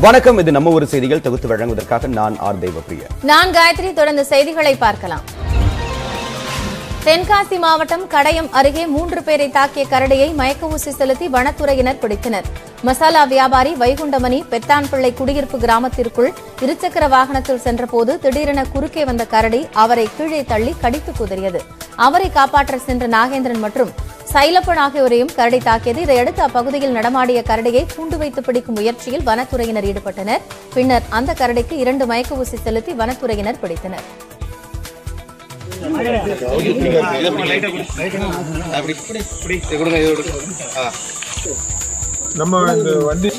வணக்கம். இது நம்ம ஒரு செய்திகள். தொகுத்து வழங்குவதற்காக நான் ஆர் தேவப்பிரியா. நான் காயத்ரி. தொடர்ந்து செய்திகளை பார்க்கலாம். தென்காசி மாவட்டம் கடையம் அருகே மூன்று பேரை தாக்கிய கரடியை மயக்க ஊசி செலுத்தி வனத்துறையினர் பிடித்தனர். மசாலா வியாபாரி வைகுண்டமணி பெத்தான்பிள்ளை குடியிருப்பு கிராமத்திற்குள் இருசக்கர வாகனத்தில் சென்றபோது திடீரென குறுக்கே வந்த கரடி அவரை கீழே தள்ளி கடித்து குதறியது அவரை காப்பாற்ற சென்ற நாகேந்திரன் மற்றும் சைலப்பன் ஆகியோரையும் கரடி தாக்கியது. இதையடுத்து அப்பகுதியில் நடமாடிய கரடியை கூண்டு வைத்து பிடிக்கும் முயற்சியில் வனத்துறையினர் ஈடுபட்டனர். பின்னர் அந்த கரடிக்கு இரண்டு மயக்க ஊசி செலுத்தி வனத்துறையினர் பிடித்தனர். நம்ம இந்த வண்டி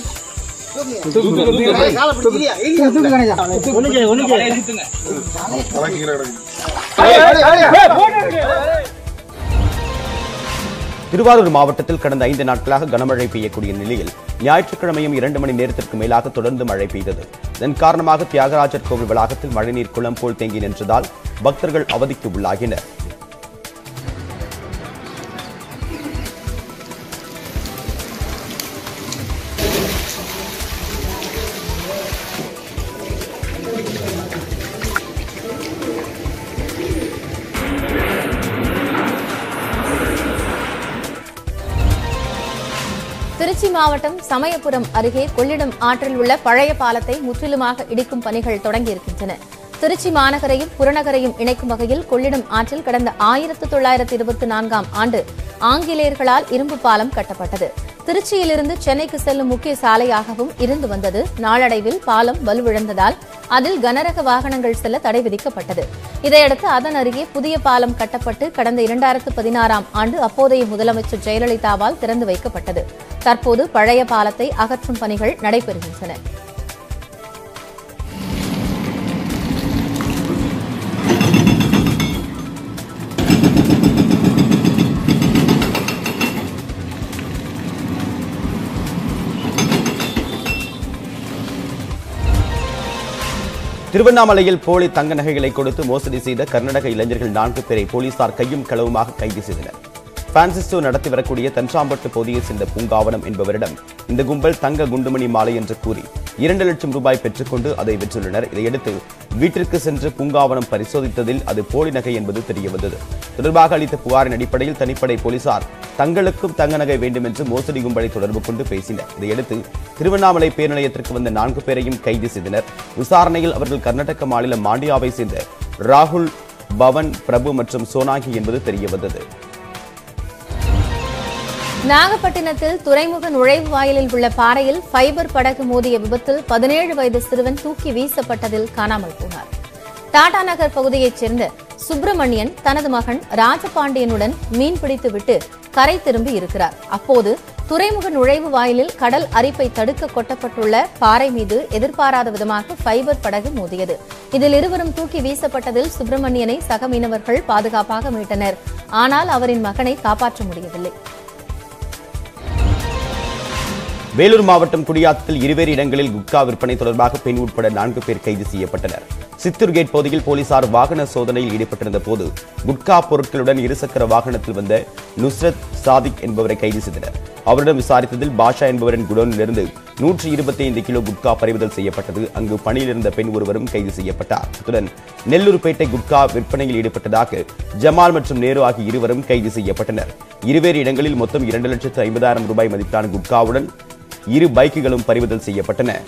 கலக்கிக்கிற கிடக்கு திருவாரூர் மாவட்டத்தில் கடந்த ஐந்து நாட்களாக கனமழை பெய்யக்கூடிய நிலையில் ஞாயிற்றுக்கிழமையும் இரண்டு மணி நேரத்திற்கு மேலாக தொடர்ந்து மழை பெய்தது. இதன் காரணமாக தியாகராஜர் கோவில் வளாகத்தில் மழைநீர் குளம் போல் தேங்கி நின்றதால் பக்தர்கள் அவதிக்கு உள்ளாகினர். மாவட்டம் சமயபுரம் அருகே கொள்ளிடம் ஆற்றில் உள்ள பழைய பாலத்தை முற்றிலுமாக இடிக்கும் பணிகள் தொடங்கியிருக்கின்றன. திருச்சி மாநகரையும் புறநகரையும் இணைக்கும் வகையில் கொள்ளிடம் ஆற்றில் கடந்த ஆயிரத்து தொள்ளாயிரத்து இருபத்தி நான்காம் ஆண்டு ஆங்கிலேயர்களால் இரும்பு பாலம் கட்டப்பட்டது. திருச்சியிலிருந்து சென்னைக்கு செல்லும் முக்கிய சாலையாகவும் இருந்து வந்தது. நாளடைவில் பாலம் வலுவிழந்ததால் அதில் கனரக வாகனங்கள் செல்ல தடை விதிக்கப்பட்டது. இதையடுத்து அதன் அருகே புதிய பாலம் கட்டப்பட்டு கடந்த இரண்டாயிரத்து பதினாறாம் ஆண்டு அப்போதைய முதலமைச்சர் ஜெயலலிதாவால் திறந்து வைக்கப்பட்டது. தற்போது பழைய பாலத்தை அகற்றும் பணிகள் நடைபெறுகின்றன. திருவண்ணாமலையில் போலி தங்க நகைகளை கொடுத்து மோசடி செய்த கர்நாடக இளைஞர்கள் நான்கு பேரை போலீசார் கையும் களவுமாக கைது செய்தனர். பிரான்சிஸ்டோ நடத்தி வரக்கூடிய தன்சாம்பட்டு பகுதியை சேர்ந்த பூங்காவனம் என்பவரிடம் இந்த கும்பல் தங்க குண்டுமணி மாலை என்று கூறி இரண்டு லட்சம் ரூபாய் பெற்றுக்கொண்டு அதை விற்றுள்ளனர். இதையடுத்து வீட்டிற்கு சென்று பூங்காவனம் பரிசோதித்ததில் அது போலி நகை என்பது தெரியவந்தது. தொடர்பாக அளித்த புகாரின் அடிப்படையில் தனிப்படை போலீசார் தங்களுக்கும் தங்க நகை வேண்டும் என்று மோசடி கும்பலை தொடர்பு கொண்டு பேசினர். இதையடுத்து திருவண்ணாமலை பேர் நிலையத்திற்கு வந்த நான்கு பேரையும் கைது செய்தனர். விசாரணையில் அவர்கள் கர்நாடக மாநிலம் மாண்டியாவை சேர்ந்த ராகுல் பவன் பிரபு மற்றும் சோனாகி என்பது தெரியவந்தது. நாகப்பட்டினத்தில் துறைமுக நுழைவு வாயிலில் உள்ள பாறையில் ஃபைபர் படகு மோதிய விபத்தில் பதினேழு வயது சிறுவன் தூக்கி வீசப்பட்டதில் காணாமல் போனார். டாடா நகர் பகுதியைச் சேர்ந்த சுப்பிரமணியன் தனது மகன் ராஜபாண்டியனுடன் மீன் பிடித்துவிட்டு கரை திரும்பி இருக்கிறார். அப்போது துறைமுக நுழைவு வாயிலில் கடல் அரிப்பை தடுக்க கொட்டப்பட்டுள்ள பாறை மீது எதிர்பாராத விதமாக ஃபைபர் படகு மோதியது. இதில் இருவரும் தூக்கி வீசப்பட்டதில் சுப்பிரமணியனை சக மீனவர்கள் பாதுகாப்பாக மீட்டனர். ஆனால் அவரின் மகனை காப்பாற்ற முடியவில்லை. வேலூர் மாவட்டம் குடியாத்தத்தில் இருவேறு இடங்களில் குட்கா விற்பனை தொடர்பாக பெண் உட்பட நான்கு பேர் கைது செய்யப்பட்டனர். சித்தூர் கேட் பகுதியில் போலீசார் வாகன சோதனையில் ஈடுபட்டிருந்த போது குட்கா பொருட்களுடன் இருசக்கர வாகனத்தில் வந்த நுஸ்ரத் சாதிக் என்பவரை கைது செய்தனர். அவரிடம் விசாரித்ததில் பாஷா என்பவரின் குடோனிலிருந்து நூற்றி இருபத்தி ஐந்து கிலோ குட்கா பறிமுதல் செய்யப்பட்டது. அங்கு பணியில் இருந்த பெண் ஒருவரும் கைது செய்யப்பட்டார். அத்துடன் நெல்லூர்பேட்டை குட்கா விற்பனையில் ஈடுபட்டதாக ஜமால் மற்றும் நேரு ஆகிய இருவரும் கைது செய்யப்பட்டனர். இருவேறு இடங்களில் மொத்தம் இரண்டு லட்சத்து ஐம்பதாயிரம் ரூபாய் மதிப்பிலான குட்காவுடன் இரு பைக்குகளும் பறிமுதல் செய்யப்பட்டன.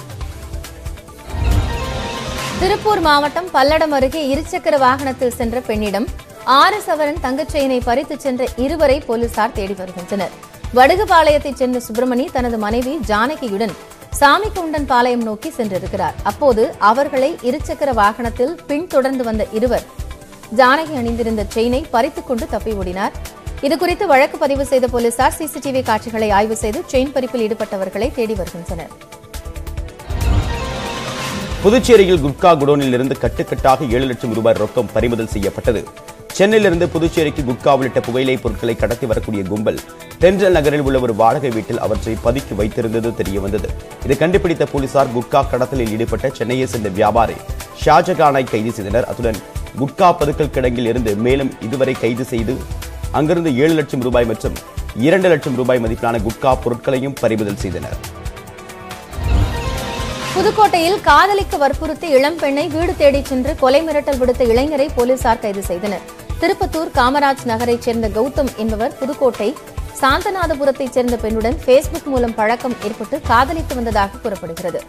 திருப்பூர் மாவட்டம் பல்லடம் அருகே இருசக்கர வாகனத்தில் சென்ற பெண்ணிடம் ஆறு சவரன் தங்கச்செயினை பறித்துச் சென்ற இருவரை போலீசார் தேடி வருகின்றனர். வடுகுபாளையத்தைச் சேர்ந்த சுப்பிரமணி தனது மனைவி ஜானகியுடன் சாமிக்கவுண்டன் பாளையம் நோக்கி சென்றிருக்கிறார். அப்போது அவர்களை இருசக்கர வாகனத்தில் பின்தொடர்ந்து வந்த இருவர் ஜானகி அணிந்திருந்த செயினை பறித்துக் கொண்டு தப்பி ஓடினார். இதுகுறித்து வழக்கு பதிவு செய்த போலீசார் சிசிடிவி காட்சிகளை ஆய்வு செய்து செயின் பறிப்பில் ஈடுபட்டவர்களை தேடி வருகின்றனர். புதுச்சேரியில் குட்கா குடோனில் இருந்து கட்டுக்கட்டாக ஏழு லட்சம் ரூபாய் ரொக்கம் பறிமுதல் செய்யப்பட்டது. சென்னையிலிருந்து புதுச்சேரிக்கு குட்கா உள்ளிட்ட புகையிலை பொருட்களை கடத்தி வரக்கூடிய கும்பல் தென்றல் நகரில் உள்ள ஒரு வாடகை வீட்டில் அவற்றை பதுக்கி வைத்திருந்தது தெரியவந்தது. இதை கண்டுபிடித்த போலீசார் குட்கா கடத்தலில் ஈடுபட்ட சென்னையை சேர்ந்த வியாபாரி ஷாஜகானை கைது செய்தனர். அத்துடன் குட்கா பதுக்கல் கிடங்கில் இருந்து மேலும் இதுவரை கைது செய்து அங்கிருந்து ஏழு லட்சம் ரூபாய் மற்றும் இரண்டு லட்சம் ரூபாய் மதிப்பிலான குட்கா பொருட்களையும் பறிமுதல் செய்தனர். புதுக்கோட்டையில் காதலிக்க வற்புறுத்தி இளம் பெண்ணை வீடு தேடிச் சென்று கொலை மிரட்டல் விடுத்த இளைஞரை போலீசார் கைது செய்தனர். திருப்பத்தூர் காமராஜ் நகரைச் சேர்ந்த கௌதம் என்பவர் புதுக்கோட்டை சாந்தநாதபுரத்தைச் சேர்ந்த பெண்ணுடன் பேஸ்புக் மூலம் பழக்கம் ஏற்பட்டு காதலித்து வந்ததாக கூறப்படுகிறது.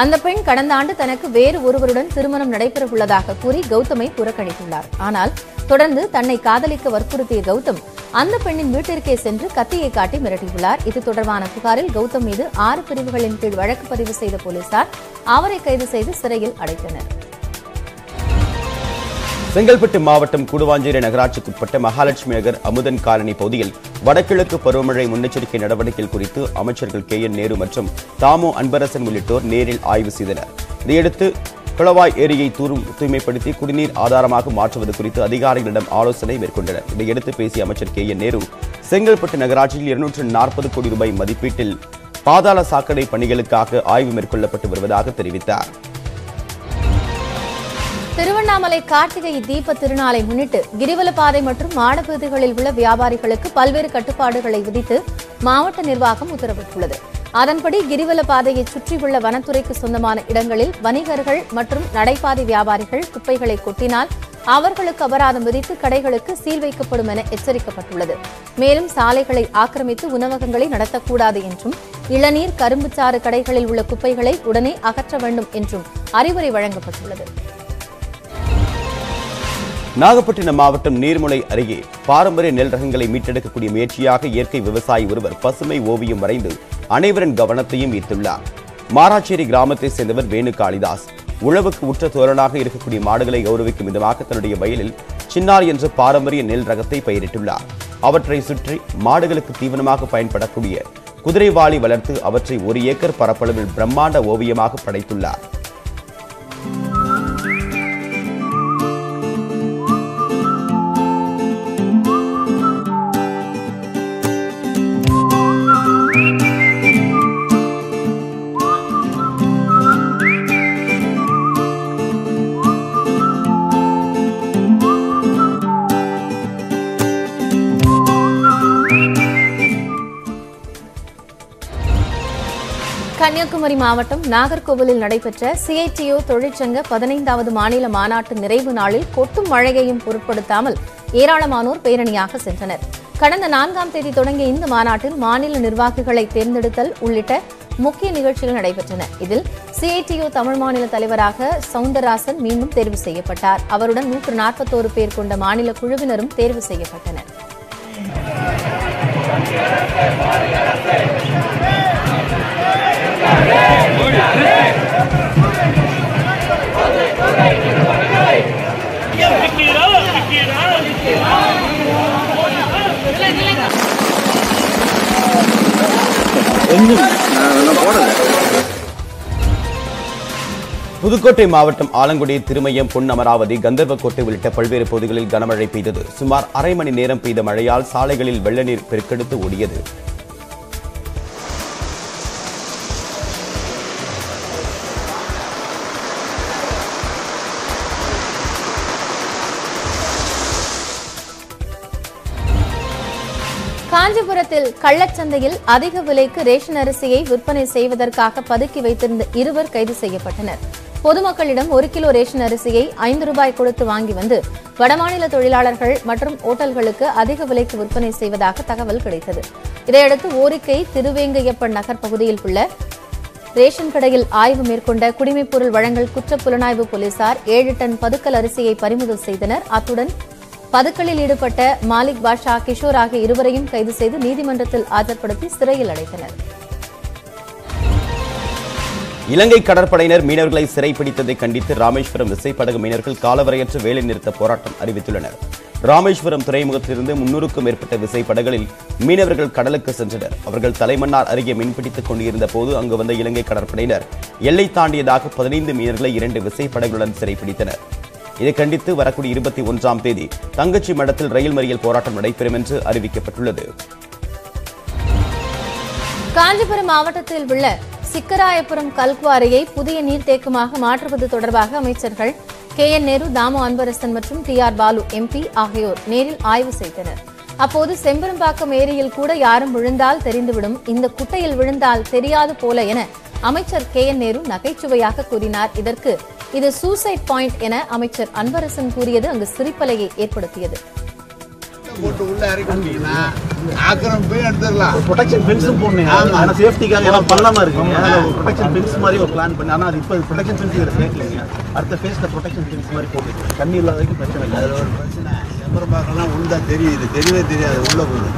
அந்த பெண் கடந்த ஆண்டு தனக்கு வேறு ஒருவருடன் திருமணம் நடைபெறவுள்ளதாக கூறி கௌதமை புறக்கணித்துள்ளார். ஆனால் தொடர்ந்து தன்னை காதலிக்க வற்புறுத்திய கௌதம் அந்த பெண்ணின் வீட்டிற்கே சென்று கத்தியை காட்டி மிரட்டியுள்ளார். இது தொடர்பான புகாரில் கௌதம் மீது ஆறு பிரிவுகளின் கீழ் வழக்கு பதிவு செய்த போலீசார் அவரை கைது செய்து சிறையில் அடைத்தனர். செங்கல்பட்டு மாவட்டம் கூடுவாஞ்சேரி நகராட்சிக்குட்பட்ட மகாலட்சுமி நகர் அமுதன் காலனி பகுதியில் வடகிழக்கு பருவமழை முன்னெச்சரிக்கை நடவடிக்கைகள் குறித்து அமைச்சர்கள் கே என் நேரு மற்றும் தாமோ அன்பரசன் உள்ளிட்டோர் நேரில் ஆய்வு செய்தனர். இதையடுத்து குளவாய் ஏரியை தூரும் தூய்மைப்படுத்தி குடிநீர் ஆதாரமாக மாற்றுவது குறித்து அதிகாரிகளிடம் ஆலோசனை மேற்கொண்டனர். இதையடுத்து பேசிய அமைச்சர் கே என் நேரு செங்கல்பட்டு நகராட்சியில் இருநூற்று நாற்பது கோடி ரூபாய் மதிப்பீட்டில் பாதாள சாக்கடை பணிகளுக்காக ஆய்வு மேற்கொள்ளப்பட்டு வருவதாக தெரிவித்தார். திருவண்ணாமலை கார்த்திகை தீப திருநாளை முன்னிட்டு கிரிவல பாதை மற்றும் மாடப்பகுதிகளில் உள்ள வியாபாரிகளுக்கு பல்வேறு கட்டுப்பாடுகளை விதித்து மாவட்ட நிர்வாகம் உத்தரவிட்டுள்ளது. அதன்படி கிரிவல பாதையை சுற்றியுள்ள வனத்துறைக்கு சொந்தமான இடங்களில் வணிகர்கள் மற்றும் நடைபாதை வியாபாரிகள் குப்பைகளை கொட்டினால் அவர்களுக்கு அபராதம் விதித்து கடைகளுக்கு சீல் வைக்கப்படும் என எச்சரிக்கப்பட்டுள்ளது. மேலும் சாலைகளை ஆக்கிரமித்து உணவகங்களை நடத்தக்கூடாது என்றும் இளநீர் கரும்புச்சாறு கடைகளில் உள்ள குப்பைகளை உடனே அகற்ற வேண்டும் என்றும் அறிவுரை வழங்கப்பட்டுள்ளது. நாகப்பட்டினம் மாவட்டம் நீர்முலை அருகே பாரம்பரிய நெல் ரகங்களை மீட்டெடுக்கக்கூடிய முயற்சியாக இயற்கை விவசாயி ஒருவர் பசுமை ஓவியம் வரைந்து அனைவரின் கவனத்தையும் ஈர்த்துள்ளார். மாராச்சேரி கிராமத்தைச் சேர்ந்தவர் வேணு காளிதாஸ். உழவுக்கு உற்ற தோழனாக இருக்கக்கூடிய மாடுகளை கௌரவிக்கும் விதமாக தன்னுடைய வயலில் சின்னார் என்ற பாரம்பரிய நெல் ரகத்தை பயிரிட்டுள்ளார். அவற்றை சுற்றி மாடுகளுக்கு தீவனமாக பயன்படக்கூடிய குதிரைவாளி வளர்த்து அவற்றை ஒரு ஏக்கர் பரப்பளவில் பிரம்மாண்ட ஓவியமாக படைத்துள்ளார். கன்னியாகுமரி மாவட்டம் நாகர்கோவிலில் நடைபெற்ற சிஐடியு தொழிற்சங்க பதினைந்தாவது மாநில மாநாட்டு நிறைவு நாளில் கொட்டும் மழையையும் பொருட்படுத்தாமல் ஏராளமானோர் பேரணியாக சென்றனர். கடந்த நான்காம் தேதி தொடங்கிய இந்த மாநாட்டில் மாநில நிர்வாகிகளை தேர்ந்தெடுத்தல் உள்ளிட்ட முக்கிய நிகழ்ச்சிகள் நடைபெற்றன. இதில் சிஐடியு தமிழ் மாநில தலைவராக சவுந்தரராசன் மீண்டும் தேர்வு செய்யப்பட்டார். அவருடன் நூற்று நாற்பத்தோரு பேர் கொண்ட மாநில குழுவினரும் தேர்வு செய்யப்பட்டனர். புதுக்கோட்டை மாவட்டம் ஆலங்குடி திருமயம் பொன் அமராவதி கந்தர்வக்கோட்டை உள்ளிட்ட பல்வேறு பகுதிகளில் கனமழை பெய்தது. சுமார் அரை மணி நேரம் பெய்த மழையால் சாலைகளில் வெள்ள நீர் பெருக்கெடுத்து ஓடியது. காஞ்சிபுரத்தில் கள்ளச்சந்தையில் அதிக விலைக்கு ரேஷன் அரிசியை விற்பனை செய்வதற்காக பதுக்கி வைத்திருந்த இருவர் கைது செய்யப்பட்டனர். பொதுமக்களிடம் ஒரு கிலோ ரேஷன் அரிசியை ஐந்து ரூபாய் கொடுத்து வாங்கி வந்து வடமாநில தொழிலாளர்கள் மற்றும் ஓட்டல்களுக்கு அதிக விலைக்கு விற்பனை செய்வதாக தகவல் கிடைத்தது. இதையடுத்து ஓரிக்கை திருவேங்கையப்பன் நகர் பகுதியில் உள்ள ரேஷன் கடையில் ஆய்வு மேற்கொண்ட குடிமைப்பொருள் வழங்கல் குற்ற புலனாய்வு போலீசார் ஏழு டன் பதுக்கல் அரிசியை பறிமுதல் செய்தனர். அத்துடன் பதுக்கலில் ஈடுபட்ட மாலிக் பாஷா கிஷோர் ஆகிய இருவரையும் கைது செய்து நீதிமன்றத்தில் ஆஜர்படுத்தி சிறையில் அடைத்தனர். இலங்கை கடற்படையினர் மீனவர்களை சிறைப்பிடித்ததை கண்டித்து ராமேஸ்வரம் விசைப்படகு மீனவர்கள் காலவரையற்ற வேலை நிறுத்த போராட்டம் அறிவித்துள்ளனர். ராமேஸ்வரம் துறைமுகத்திலிருந்து முன்னூறுக்கும் மேற்பட்ட விசைப்படகுகளில் மீனவர்கள் கடலுக்கு சென்றனர். அவர்கள் தலைமன்னார் அருகே மீன்பிடித்துக் கொண்டிருந்த போது அங்கு வந்த இலங்கை கடற்படையினர் எல்லை தாண்டியதாக பதினைந்து மீனவர்களை இரண்டு விசைப்படகுகளுடன் சிறைப்பிடித்தனர். இதை கண்டித்து வரக்கூடிய இருபத்தி ஒன்றாம் தேதி தங்கச்சி மடத்தில் ரயில் மறியல் போராட்டம் நடைபெறும் என்று அறிவிக்கப்பட்டுள்ளது. காஞ்சிபுரம் மாவட்டத்தில் உள்ள சிக்கராயபுரம் கல்குவாரியை புதிய நீர்த்தேக்கமாக மாற்றுவது தொடர்பாக அமைச்சர்கள் கே என் நேரு தாமு அன்பரசன் மற்றும் டி ஆர் பாலு எம்பி ஆகியோர் நேரில் ஆய்வு செய்தனர். அப்போது செம்பரம்பாக்கம் ஏரியில் கூட யாரும் விழுந்தால் தெரிந்துவிடும். இந்த குட்டையில் விழுந்தால் தெரியாது போல என அமைச்சர் கே என் நேரு நகைச்சுவையாக கூறினார். இதற்கு இது சூசைட் பாயிண்ட் என அமைச்சர் அன்பரசன் கூறியது அங்கு சிரிப்பலையை ஏற்படுத்தியது. போட்டு உள்ள இறக்கி விட்டீங்கன்னா ஆக்கிரம் போய் எடுத்துடலாம். ப்ரொடெக்ஷன் ஃபென்ஸும் போடணும். ஆமா. ஆனா சேஃப்டிக்காக ஏன்னா பண்ணாம இருக்குங்க ஒரு ப்ரொடெக்ஷன் ஃபென்ஸ் மாதிரி ஒரு பிளான் பண்ணி ஆனா அது இப்போ ப்ரொடெக்ஷன் ஃபென்ஸ் இதில் சேர்க்கலைங்க அடுத்த ஃபேஸ்ல ப்ரொடெக்ஷன் ஃபென்ஸ் மாதிரி போட்டு தண்ணி இல்லாத வரைக்கும் பிரச்சனை இல்லை. அதில் ஒரு பிரச்சனை. செம்பரம்பாக்கெல்லாம் தெரியுது. தெரியவே தெரியாது. உள்ள போகுது.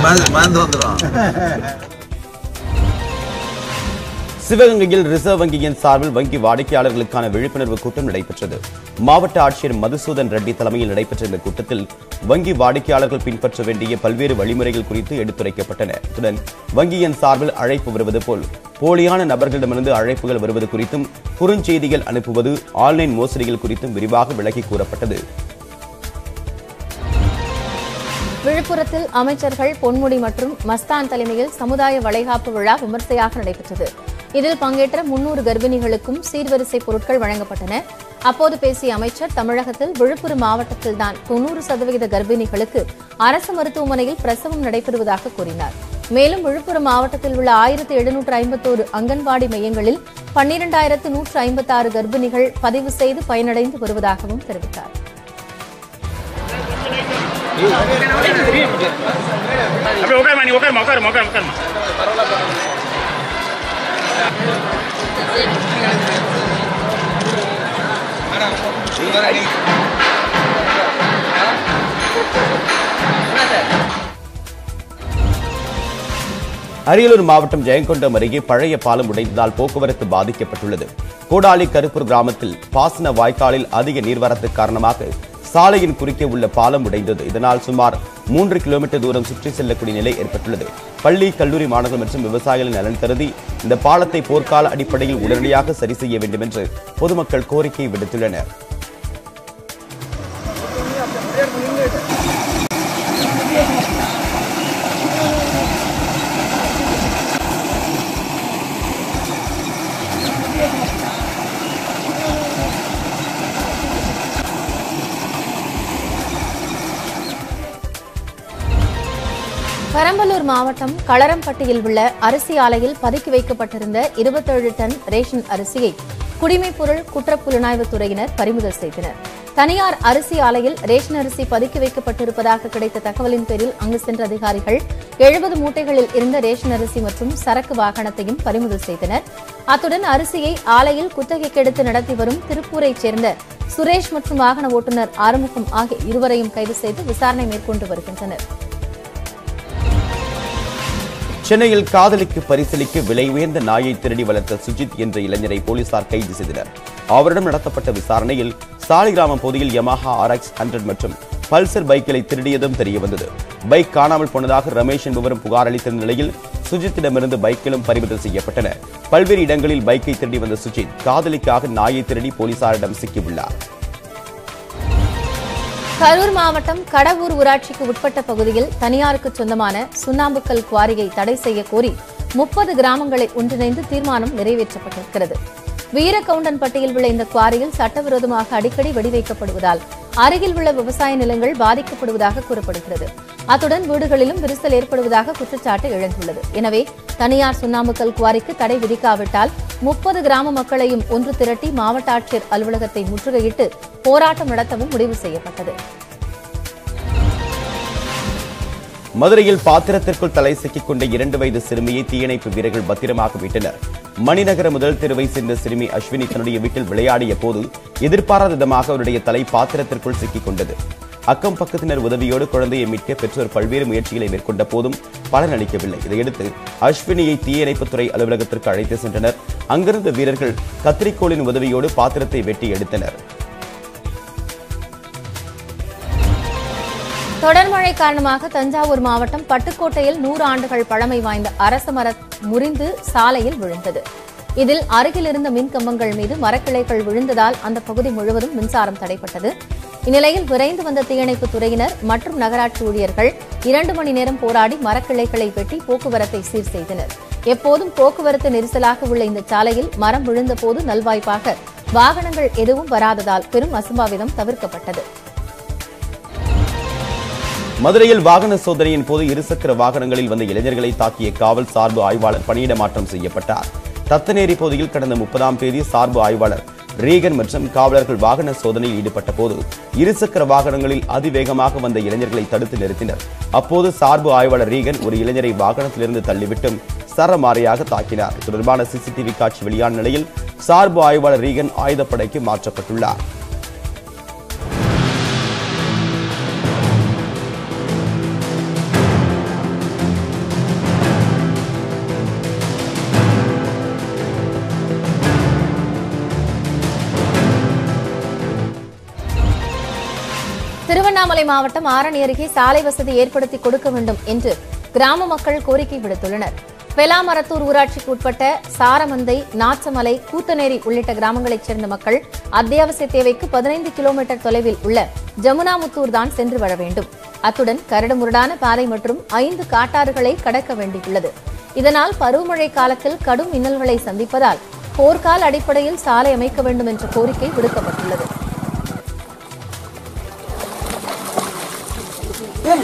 மறந்து வந்துடும் சிவகங்கையில் ரிசர்வ் வங்கியின் சார்பில் வங்கி வாடிக்கையாளர்களுக்கான விழிப்புணர்வு கூட்டம் நடைபெற்றது. மாவட்ட ஆட்சியர் மதுசூதன் ரெட்டி தலைமையில் நடைபெற்ற இந்த கூட்டத்தில் வங்கி வாடிக்கையாளர்கள் பின்பற்ற வேண்டிய பல்வேறு வழிமுறைகள் குறித்து எடுத்துரைக்கப்பட்டன. இத்துடன் வங்கியின் சார்பில் அழைப்பு வருவது போல் போலியான நபர்களிடமிருந்து அழைப்புகள் வருவது குறித்தும் குறுஞ்செய்திகள் அனுப்புவது ஆன்லைன் மோசடிகள் குறித்தும் விரிவாக விளக்கி கூறப்பட்டது. விழுப்புரத்தில் அமைச்சர்கள் பொன்முடி மற்றும் மஸ்தான் தலைமையில் சமுதாய வளைகாப்பு விழா விமர்சையாக நடைபெற்றது. இதில் பங்கேற்ற முன்னூறு கர்ப்பிணிகளுக்கும் சீர்வரிசை பொருட்கள் வழங்கப்பட்டன. அப்போது பேசிய அமைச்சர் தமிழகத்தில் விழுப்புரம் மாவட்டத்தில்தான் தொன்னூறு சதவீத கர்ப்பிணிகளுக்கு அரசு மருத்துவமனையில் பிரசவம் நடைபெறுவதாக கூறினார். மேலும் விழுப்புரம் மாவட்டத்தில் உள்ள ஆயிரத்து எழுநூற்று ஐம்பத்தோரு அங்கன்வாடி மையங்களில் பன்னிரண்டாயிரத்து நூற்று ஐம்பத்தாறு கர்ப்பிணிகள் பதிவு செய்து பயனடைந்து வருவதாகவும் தெரிவித்தார். உட்காருமா நீ? உட்காருமா உட்காருமா உட்காருமா. அரியலூர் மாவட்டம் ஜெயங்கொண்டம் அருகே பழைய பாலம் உடைந்ததால் போக்குவரத்து பாதிக்கப்பட்டுள்ளது. கோடாலி கருப்பூர் கிராமத்தில் பாசன வாய்க்காலில் அதிக நீர்வரத்து காரணமாக சாலையின் குறுக்கே உள்ள பாலம் உடைந்தது. இதனால் சுமார் மூன்று கிலோமீட்டர் தூரம் சுற்றி செல்லக்கூடிய நிலை ஏற்பட்டுள்ளது. பள்ளி கல்லூரி மாணவர்கள் மற்றும் விவசாயிகளின் நலன் கருதி இந்த பாலத்தை போர்க்கால அடிப்படையில் உடனடியாக சரி செய்ய வேண்டும் என்று பொதுமக்கள் கோரிக்கை விடுத்துள்ளனர். பெரம்பலூர் மாவட்டம் களரம்பட்டியில் உள்ள அரிசி ஆலையில் பதுக்கி வைக்கப்பட்டிருந்த இருபத்தேழு டன் ரேஷன் அரிசியை குடிமைப்பொருள் குற்றப் புலனாய்வுத் துறையினர் பறிமுதல் செய்தனர். தனியார் அரிசி ஆலையில் ரேஷன் அரிசி பதுக்கி வைக்கப்பட்டிருப்பதாக கிடைத்த தகவலின் பேரில் அங்கு சென்ற அதிகாரிகள் எழுபது மூட்டைகளில் இருந்த ரேஷன் அரிசி மற்றும் சரக்கு வாகனத்தையும் பறிமுதல் செய்தனர். அத்துடன் அரிசியை ஆலையில் குத்தகைக்கு எடுத்து நடத்தி வரும் திருப்பூரைச் சேர்ந்த சுரேஷ் மற்றும் வாகன ஓட்டுநர் ஆறுமுகம் ஆகிய இருவரையும் கைது செய்து விசாரணை மேற்கொண்டு வருகின்றனா் சென்னையில் காதலிக்கு பரிசளிக்க விலை உயர்ந்த நாயை திருடி வளர்த்த சுஜித் என்ற இளைஞரை போலீசார் கைது செய்தனர். அவரிடம் நடத்தப்பட்ட விசாரணையில் சாலிகிராமம் பகுதியில் யமாஹா ஆர்எக்ஸ் ஹண்ட்ரட் மற்றும் பல்சர் பைக்களை திருடியதும் தெரியவந்தது. பைக் காணாமல் போனதாக ரமேஷ் என்பவரும் புகார் அளித்த நிலையில் சுஜித்திடமிருந்து பைக்கிலும் பறிமுதல் செய்யப்பட்டன. பல்வேறு இடங்களில் பைக்கை திருடி வந்த சுஜித் காதலிக்காக நாயை திருடி போலீசாரிடம் சிக்கியுள்ளார். கரூர் மாவட்டம் கடவூர் ஊராட்சிக்கு உட்பட்ட பகுதியில் தனியாருக்கு சொந்தமான சுண்ணாம்புக்கல் குவாரியை தடை செய்ய கோரி முப்பது கிராமங்களை ஒன்றிணைந்து தீர்மானம் நிறைவேற்றப்பட்டிருக்கிறது. வீரகவுண்டன்பட்டியில் உள்ள இந்த குவாரியில் சட்டவிரோதமாக அடிக்கடி வெடிவைக்கப்படுவதால் அருகில் உள்ள விவசாய நிலங்கள் பாதிக்கப்படுவதாக கூறப்படுகிறது. அத்துடன் வீடுகளிலும் விரிசல் ஏற்படுவதாக குற்றச்சாட்டு எழுந்துள்ளது. எனவே தனியார் சுண்ணாம்புக்கல் குவாரிக்கு தடை விதிக்காவிட்டால் முப்பது கிராம மக்களையும் ஒன்று திரட்டி மாவட்ட ஆட்சியர் அலுவலகத்தை முற்றுகையிட்டு போராட்டம் நடத்தவும் முடிவு செய்யப்பட்டது. மதுரையில் பாத்திரத்திற்குள் தலை சிக்கிக் கொண்ட இரண்டு வயது சிறுமியை தீயணைப்பு வீரர்கள் பத்திரமாக மீட்டனர் மணிநகர முதல் தெருவை சேர்ந்த சிறுமி அஸ்வினி தன்னுடைய வீட்டில் விளையாடிய போது எதிர்பாராத விதமாக அவருடைய தலை பாத்திரத்திற்குள் சிக்கிக் கொண்டது அக்கம் பக்கத்தினர் உதவியோடு குழந்தையை மீட்க பெற்றோர் பல்வேறு முயற்சிகளை மேற்கொண்ட போதும் பலனளிக்கவில்லை இதையடுத்து அஸ்வினியை தீயணைப்புத்துறை அலுவலகத்திற்கு அழைத்து சென்றனர். அங்கிருந்த வீரர்கள் கத்திரிக்கோளின் உதவியோடு பாத்திரத்தை வெட்டி எடுத்தனர். தொடர் மழை காரணமாக தஞ்சாவூர் மாவட்டம் பட்டுக்கோட்டையில் நூறு ஆண்டுகள் பழமை வாய்ந்த அரச மரம் முறிந்து சாலையில் விழுந்தது. இதில் அருகில் இருந்த மின் கம்பங்கள் மீது மரக்கிளைகள் விழுந்ததால் அந்த பகுதி முழுவதும் மின்சாரம் தடைப்பட்டது. இந்நிலையில் விரைந்து வந்த தீயணைப்புத் துறையினர் மற்றும் நகராட்சி ஊழியர்கள் இரண்டு மணி நேரம் போராடி மரக்கிளைகளை வெட்டி போக்குவரத்தை சீர் செய்தனர். எப்போதும் போக்குவரத்து நெரிசலாக உள்ள இந்த சாலையில் மரம் விழுந்தபோது நல்வாய்ப்பாக வாகனங்கள் எதுவும் வராததால் பெரும் அசம்பாவிதம் தவிர்க்கப்பட்டது. மதுரையில் வாகன சோதனையின் போது இருசக்கர வாகனங்களில் வந்த இளைஞர்களை தாக்கிய காவல் சார்பு ஆய்வாளர் பணியிட மாற்றம் செய்யப்பட்டார். தத்தநேரி பகுதியில் கடந்த முப்பதாம் தேதி சார்பு ஆய்வாளர் ரீகன் மற்றும் காவலர்கள் வாகன சோதனையில் ஈடுபட்ட போது இருசக்கர வாகனங்களில் அதிவேகமாக வந்த இளைஞர்களை தடுத்து நிறுத்தினர். அப்போது சார்பு ஆய்வாளர் ரீகன் ஒரு இளைஞரை வாகனத்திலிருந்து தள்ளிவிட்டும் சரமாரியாக தாக்கினார். தொடர்பான சிசிடிவி காட்சி வெளியான நிலையில் சார்பு ஆய்வாளர் ரீகன் ஆயுதப்படைக்கு மாற்றப்பட்டுள்ளார். திருவண்ணாமலை மாவட்டம் ஆரணி அருகே சாலை வசதி ஏற்படுத்தி கொடுக்க வேண்டும் என்று கிராம மக்கள் கோரிக்கை விடுத்துள்ளனர். பெலாமரத்தூர் ஊராட்சிக்கு உட்பட்ட சாரமந்தை நாச்சமலை கூத்தநேரி உள்ளிட்ட கிராமங்களைச் சேர்ந்த மக்கள் அத்தியாவசிய தேவைக்கு பதினைந்து கிலோமீட்டர் தொலைவில் உள்ள ஜமுனாமுத்தூர் தான் சென்று வர வேண்டும். அத்துடன் கரடுமுரடான பாதை மற்றும் ஐந்து காட்டாறுகளை கடக்க வேண்டியுள்ளது. இதனால் பருவமழை காலத்தில் கடும் இன்னல்களை சந்திப்பதால் போர்க்கால அடிப்படையில் சாலை அமைக்க வேண்டும் என்ற கோரிக்கை விடுக்கப்பட்டுள்ளது. வார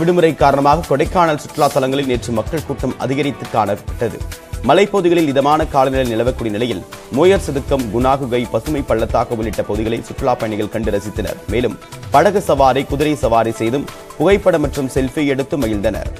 விடுமுறை காரணமாக கொடைக்கானல் சுற்றுலா தலங்களில் நேற்று மக்கள் கூட்டம் அதிகரித்து காணப்பட்டது. மலைப்பகுதிகளில் இதமான காலநிலை நிலவக்கூடிய நிலையில் மோயர் சதுக்கம் குணாகுகை பசுமை பள்ளத்தாக்கு உள்ளிட்ட பகுதிகளை சுற்றுலா பயணிகள் கண்டு ரசித்தனர். மேலும் படகு சவாரி குதிரை சவாரி செய்தும் புகைப்படம் மற்றும் செல்ஃபி எடுத்து மகிழ்ந்தனர்.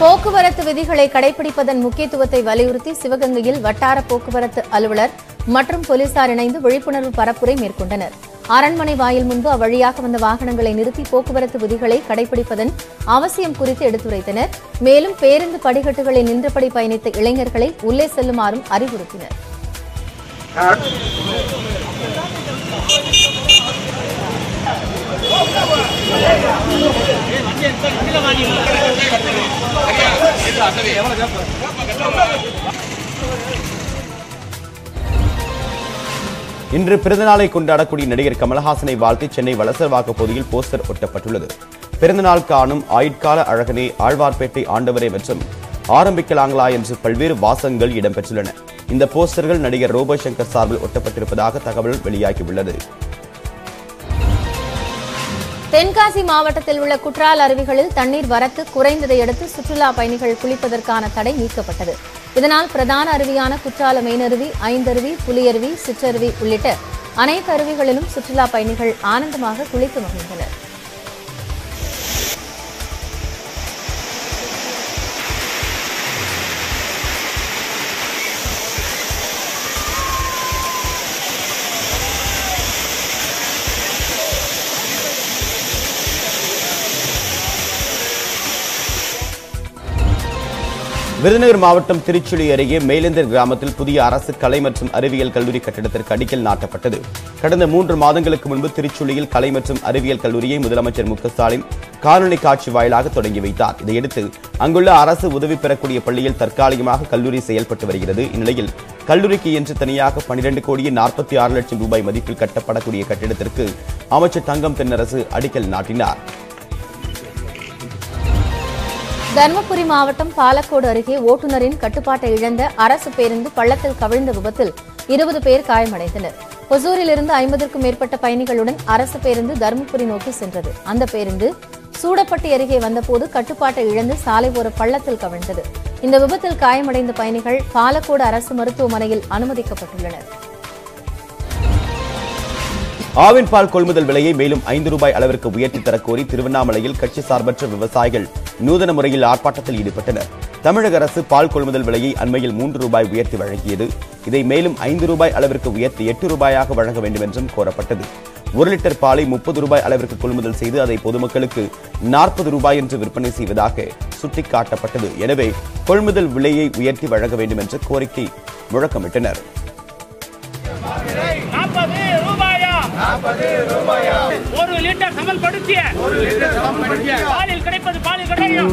போக்குவரத்து விதிகளை கடைபிடிப்பதன் முக்கியத்துவத்தை வலியுறுத்தி சிவகங்கையில் வட்டார போக்குவரத்து அலுவலர் மற்றும் போலீசார் இணைந்து விழிப்புணர்வு பரப்புரை மேற்கொண்டனர். அரண்மனை வாயில் முன்பு அவ்வழியாக வந்த வாகனங்களை நிறுத்தி போக்குவரத்து விதிகளை கடைபிடிப்பதன் அவசியம் குறித்து எடுத்துரைத்தனர். மேலும் பேருந்து படிக்கட்டுகளில் நின்றபடி பயணித்த இளைஞர்களை உள்ளே செல்லுமாறும் அறிவுறுத்தினர். இன்று பிறந்தநாளை கொண்டாடக்கூடிய நடிகர் கமலஹாசனை வாழ்த்தி சென்னை வலசர்வாக்க பகுதியில் போஸ்டர் ஒட்டப்பட்டுள்ளது. பிறந்தநாள் காணும் ஆயுட்கால அழகனே ஆழ்வார்பேட்டை ஆண்டவரே மற்றும் ஆரம்பிக்கலாங்களா என்று பல்வேறு வாசகங்கள் இடம்பெற்றுள்ளன. இந்த போஸ்டர்கள் நடிகர் ரோபோ சங்கர் சார்பில் ஒட்டப்பட்டிருப்பதாக தகவல் வெளியாகியுள்ளது தென்காசி மாவட்டத்தில் உள்ள குற்றால அருவிகளில் தண்ணீர் வரத்து குறைந்ததை அடுத்து சுற்றுலா பயணிகள் குளிப்பதற்கான தடை நீக்கப்பட்டது. இதனால் பிரதான அருவியான குற்றால மெயினருவி ஐந்தருவி புலியருவி சிற்றருவி உள்ளிட்ட அனைத்து அருவிகளிலும் சுற்றுலா பயணிகள் ஆனந்தமாக குளித்து மகிழ்ந்தனர். விருதுநகர் மாவட்டம் திருச்சுழி அருகே மேலந்தர் கிராமத்தில் புதிய அரசு கலை மற்றும் அறிவியல் கல்லூரி கட்டிடத்திற்கு அடிக்கல் நாட்டப்பட்டது. கடந்த மூன்று மாதங்களுக்கு முன்பு திருச்சுழியில் கலை மற்றும் அறிவியல் கல்லூரியை முதலமைச்சர் மு ஸ்டாலின் காணொலி காட்சி வாயிலாக தொடங்கி வைத்தார். இதையடுத்து அங்குள்ள அரசு உதவி பெறக்கூடிய பள்ளியில் தற்காலிகமாக கல்லூரி செயல்பட்டு வருகிறது. இந்நிலையில் கல்லூரிக்கு என்று தனியாக பனிரெண்டு கோடியே நாற்பத்தி ஆறு லட்சம் ரூபாய் மதிப்பில் கட்டப்படக்கூடிய கட்டிடத்திற்கு அமைச்சர் தங்கம் தென்னரசு அடிக்கல் நாட்டினார். தருமபுரி மாவட்டம் பாலக்கோடு அருகே ஓட்டுநரின் கட்டுப்பாட்டை இழந்த அரசு பேருந்து பள்ளத்தில் கவிழ்ந்த விபத்தில் இருபது பேர் காயமடைந்தனர். ஒசூரிலிருந்து ஐம்பதற்கும் மேற்பட்ட பயணிகளுடன் அரசு பேருந்து தருமபுரி நோக்கி சென்றது. அந்த பேருந்து சூடப்பட்டி அருகே வந்தபோது கட்டுப்பாட்டை இழந்து சாலை ஓர பள்ளத்தில் கவிழ்ந்தது. இந்த விபத்தில் காயமடைந்த பயணிகள் பாலக்கோடு அரசு மருத்துவமனையில் அனுமதிக்கப்பட்டுள்ளனா் ஆவின் பால் கொள்முதல் விலையை மேலும் ஐந்து ரூபாய் அளவிற்கு உயர்த்தி தரக்கோரி திருவண்ணாமலையில் கட்சி சார்பற்ற விவசாயிகள் நூதன முறையில் ஆர்ப்பாட்டத்தில் ஈடுபட்டனர். தமிழக அரசு பால் கொள்முதல் விலையை அண்மையில் மூன்று ரூபாய் உயர்த்தி வழங்கியது. இதை மேலும் ஐந்து ரூபாய் அளவிற்கு உயர்த்தி எட்டு ரூபாயாக வழங்க வேண்டும் என்றும் கோரப்பட்டது. ஒரு லிட்டர் பாலை முப்பது ரூபாய் அளவிற்கு கொள்முதல் செய்து அதை பொதுமக்களுக்கு நாற்பது ரூபாய் என்று விற்பனை செய்வதாக சுட்டிக்காட்டப்பட்டது. எனவே கொள்முதல் விலையை உயர்த்தி வழங்க வேண்டும் என்ற கோரிக்கை முழக்கமிட்டனர். ஒரு லிட்டர் சமல்படுத்திய ஒரு லிட்டர் சமல்படுத்திய பாலில் கிடைப்பது பாலில் கிடையும்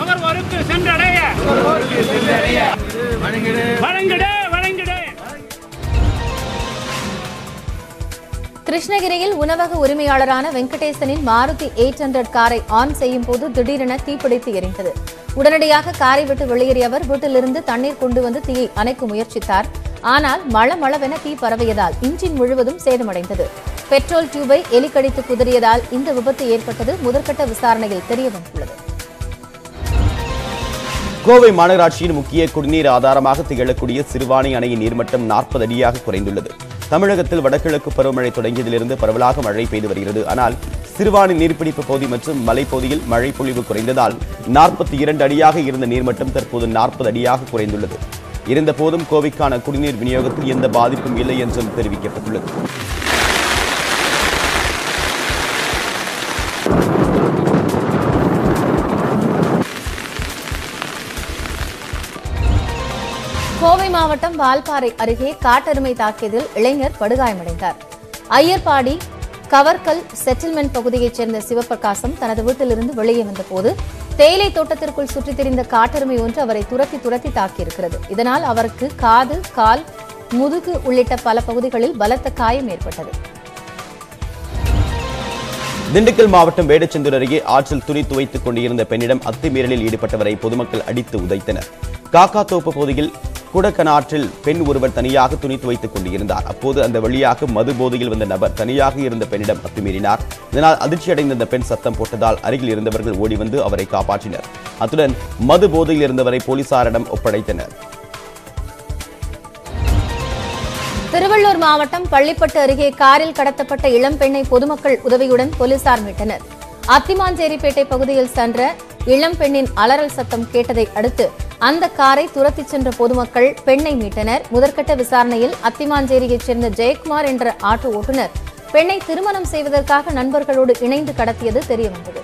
நுகர்வோருக்கு சென்றடைய. வழங்கிடு வழங்கிடு. கிருஷ்ணகிரியில் உணவக உரிமையாளரான வெங்கடேசனின் மாருதி எயிட் ஹண்ட்ரட் காரை ஆன் செய்யும் போது திடீரென தீப்பிடித்து எரிந்தது. உடனடியாக காரை விட்டு வெளியேறிய அவர் வீட்டிலிருந்து தண்ணீர் கொண்டு வந்து தீயை அணைக்க முயற்சித்தார். ஆனால் மளமளவென தீ பரவியதால் இன்ஜின் முழுவதும் சேதமடைந்தது. பெட்ரோல் டியூபை எலிக்கடித்து குதறியதால் இந்த விபத்து ஏற்பட்டது முதற்கட்ட விசாரணையில் தெரியவந்துள்ளது. கோவை மாநகராட்சியின் முக்கிய குடிநீர் ஆதாரமாக திகழக்கூடிய சிறுவாணி அணையின் நீர்மட்டம் நாற்பது அடியாக குறைந்துள்ளது. தமிழகத்தில் வடகிழக்கு பருவமழை தொடங்கியதிலிருந்து பரவலாக மழை பெய்து வருகிறது. ஆனால் சிறுவாணி நீர்பிடிப்பு பகுதி மற்றும் மலைப்பகுதியில் மழை பொழிவு குறைந்ததால் நாற்பத்தி இரண்டு அடியாக இருந்த நீர்மட்டம் தற்போது நாற்பது அடியாக குறைந்துள்ளது. இருந்தபோதும் கோவைக்கான குடிநீர் விநியோகத்தில் எந்த பாதிப்பும் இல்லை என்றும் தெரிவிக்கப்பட்டுள்ளது. கோவை மாவட்டம் வால்பாறை அருகே காட்டெருமை தாக்கியதில் இளைஞர் படுகாயமடைந்தார். ஐயர்பாடி கவர்கல் செட்டில்மெண்ட் பகுதியைச் சேர்ந்த சிவபிரகாசம் தனது வீட்டிலிருந்து வெளியே வந்தபோது தேயிலை தோட்டத்திற்குள் சுற்றித் திரிந்த காட்டெருமை ஒன்று அவரை துரத்தி துரத்தி தாக்கியிருக்கிறது. இதனால் அவருக்கு காது கால் முதுகு உள்ளிட்ட பல பகுதிகளில் பலத்த காயம் ஏற்பட்டது. திண்டுக்கல் மாவட்டம் வேடச்செந்தூர் அருகே ஆற்றில் துணி துவைத்துக் கொண்டிருந்த பெண்ணிடம் அத்துமீறலில் ஈடுபட்டவரை பொதுமக்கள் அடித்து உதைத்தனர். காக்காத்தோப்பு பகுதியில் குடக்கனாற்றில் பெண் ஒருவர் தனியாக துணித்து வைத்துக் கொண்டிருந்தார். அப்போது அந்த வழியாக மது போதையில் வந்த நபர் தனியாக இருந்த பெண்ணிடம் அத்துமீறினார் இதனால் அதிர்ச்சியடைந்த அந்த பெண் சத்தம் போட்டதால் அருகில் இருந்தவர்கள் ஓடி வந்து அவரை காப்பாற்றினர். அத்துடன் மது போதையில் இருந்தவரை போலீசாரிடம் ஒப்படைத்தனர். திருவள்ளூர் மாவட்டம் பள்ளிப்பட்டு அருகே காரில் கடத்தப்பட்ட இளம்பெண்ணை பொதுமக்கள் உதவியுடன் போலீசார் மீட்டனர். அத்திமாஞ்சேரிப்பேட்டை பகுதியில் சென்ற இளம்பெண்ணின் அலறல் சத்தம் கேட்டதை அடுத்து அந்த காரை துரத்திச் சென்ற பொதுமக்கள் பெண்ணை மீட்டனர். முதற்கட்ட விசாரணையில் அத்திமாஞ்சேரியைச் சேர்ந்த ஜெயக்குமார் என்ற ஆட்டோ ஓட்டுநர் பெண்ணை திருமணம் செய்வதற்காக நண்பர்களோடு இணைந்து கடத்தியது தெரியவந்தது.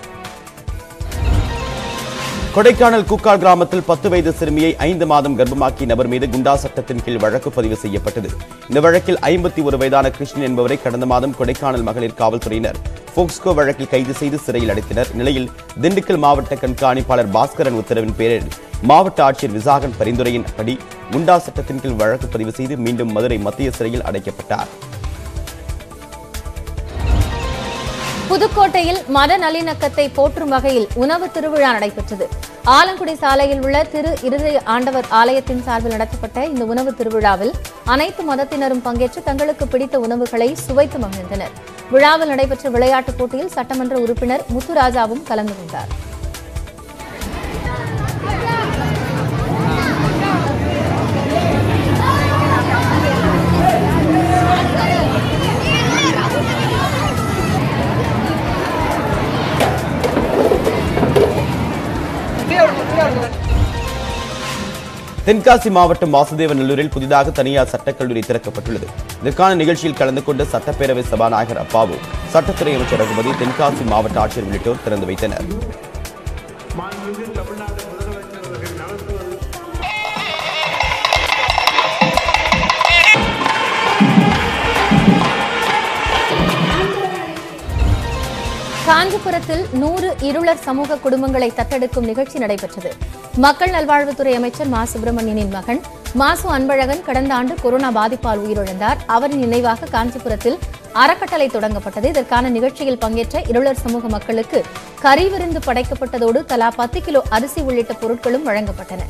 கொடைக்கானல் கூக்கால் கிராமத்தில் பத்து வயது சிறுமியை ஐந்து மாதம் கர்ப்பமாக்கிய நபர் மீது குண்டா சட்டத்தின் கீழ் வழக்கு பதிவு செய்யப்பட்டது. இந்த வழக்கில் ஐம்பத்தி ஒரு வயதான கிருஷ்ணன் என்பவரை கடந்த மாதம் கொடைக்கானல் மகளிர் காவல்துறையினர் போக்ஸ்கோ வழக்கில் கைது செய்து சிறையில் அடைத்தனர். நிலையில் திண்டுக்கல் மாவட்ட கண்காணிப்பாளர் பாஸ்கரன் உத்தரவின் பேரில் மாவட்ட ஆட்சியர் விசாகன் பரிந்துரையின் படி குண்டா சட்டத்தின் கீழ் வழக்கு பதிவு செய்து மீண்டும் மதுரை மத்திய சிறையில் அடைக்கப்பட்டார். புதுக்கோட்டையில் மத நல்லிணக்கத்தை போற்றும் வகையில் உணவு திருவிழா நடைபெற்றது. ஆலங்குடி சாலையில் உள்ள திரு இருதய ஆண்டவர் ஆலயத்தின் சார்பில் நடத்தப்பட்ட இந்த உணவு திருவிழாவில் அனைத்து மதத்தினரும் பங்கேற்று தங்களுக்கு பிடித்த உணவுகளை சுவைத்து மகிழ்ந்தனர். விழாவில் நடைபெற்ற விளையாட்டுப் போட்டியில் சட்டமன்ற உறுப்பினர் முத்துராஜாவும் கலந்து கொண்டார். தென்காசி மாவட்டம் வாசுதேவநல்லூரில் புதிதாக தனியார் சட்டக்கல்லூரி திறக்கப்பட்டுள்ளது. இதற்கான நிகழ்ச்சியில் கலந்து கொண்ட சட்டப்பேரவை சபாநாயகர் அப்பாவு சட்டத்துறை அமைச்சர் ரகுபதி தென்காசி மாவட்ட ஆட்சியர் உள்ளிட்டோர் திறந்து வைத்தனர். காஞ்சிபுரத்தில் நூறு இருளர் சமூக குடும்பங்களை தத்தெடுக்கும் நிகழ்ச்சி நடைபெற்றது. மக்கள் நல்வாழ்வுத்துறை அமைச்சர் மா. சுப்பிரமணியனின் மகன் மாசு அன்பழகன் கடந்த ஆண்டு கொரோனா பாதிப்பால் உயிரிழந்தார். அவரின் நினைவாக காஞ்சிபுரத்தில் அறக்கட்டளை தொடங்கப்பட்டது. இதற்கான நிகழ்ச்சியில் பங்கேற்ற இருளர் சமூக மக்களுக்கு கறி விருந்து படைக்கப்பட்டதோடு தலா பத்து கிலோ அரிசி உள்ளிட்ட பொருட்களும் வழங்கப்பட்டன.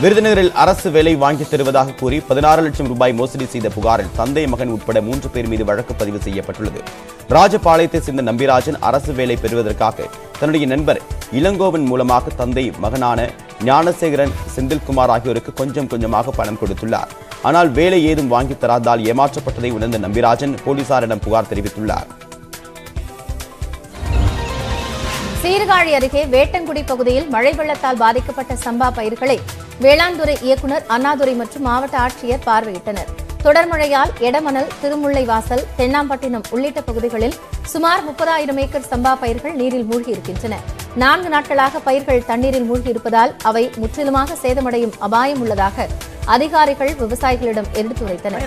விருதுநகரில் அரசு வேலை வாங்கி தருவதாக கூறி பதினாறு லட்சம் ரூபாய் மோசடி செய்த புகாரில் தந்தை மகன் உட்பட மூன்று பேர் மீது வழக்கு பதிவு செய்யப்பட்டுள்ளது. ராஜபாளையத்தை சேர்ந்த நம்பிராஜன் அரசு வேலை பெறுவதற்காக தன்னுடைய நண்பர் இளங்கோவன் மூலமாக தந்தை மகனான ஞானசேகரன் செந்தில்குமார் ஆகியோருக்கு கொஞ்சம் கொஞ்சமாக பணம் கொடுத்துள்ளார். ஆனால் வேலை ஏதும் வாங்கி தராதால் ஏமாற்றப்பட்டதை உணர்ந்த நம்பிராஜன் போலீசாரிடம் புகார் தெரிவித்துள்ளார். சீர்காழி அருகே வேட்டங்குடி பகுதியில் மழை வெள்ளத்தால் பாதிக்கப்பட்ட சம்பா பயிர்களை வேளாண்துறை இயக்குநர் அண்ணாதுரை மற்றும் மாவட்ட ஆட்சியர் பார்வையிட்டனர். தொடர் மழையால் எடமணல் திருமுல்லைவாசல் தென்னாம்பட்டினம் உள்ளிட்ட பகுதிகளில் சுமார் முப்பதாயிரம் ஏக்கர் சம்பா பயிர்கள் நீரில் மூழ்கி இருக்கின்றன நான்கு நாட்களாக பயிர்கள் தண்ணீரில் மூழ்கி இருப்பதால் அவை முற்றிலுமாக சேதமடையும் அபாயம் உள்ளதாக அதிகாரிகள் விவசாயிகளிடம் எடுத்துரைத்தனர்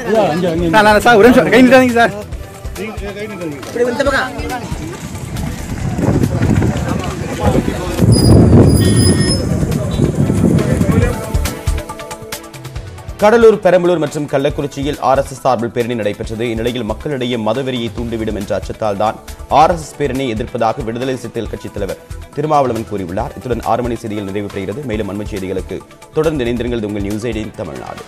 கடலூர் பெரம்பலூர் மற்றும் கள்ளக்குறிச்சியில் ஆர்எஸ்எஸ் சார்பில் பேரணி நடைபெற்றது. இந்நிலையில் மக்களிடையே மதவெறியை தூண்டிவிடும் என்ற அச்சத்தால் தான் ஆர்எஸ்எஸ் பேரணியை எதிர்ப்பதாக விடுதலை சிறுத்தைகள் கட்சித் தலைவர் திருமாவளவன் கூறியுள்ளார். இத்துடன் ஆறு மணி செய்திகள் நிறைவு பெறுகிறது மேலும் அண்மை செய்திகளுக்கு தொடர்ந்து இணைந்திருங்கள். உங்கள் நியூஸ் எயிட்டின் தமிழ்நாடு.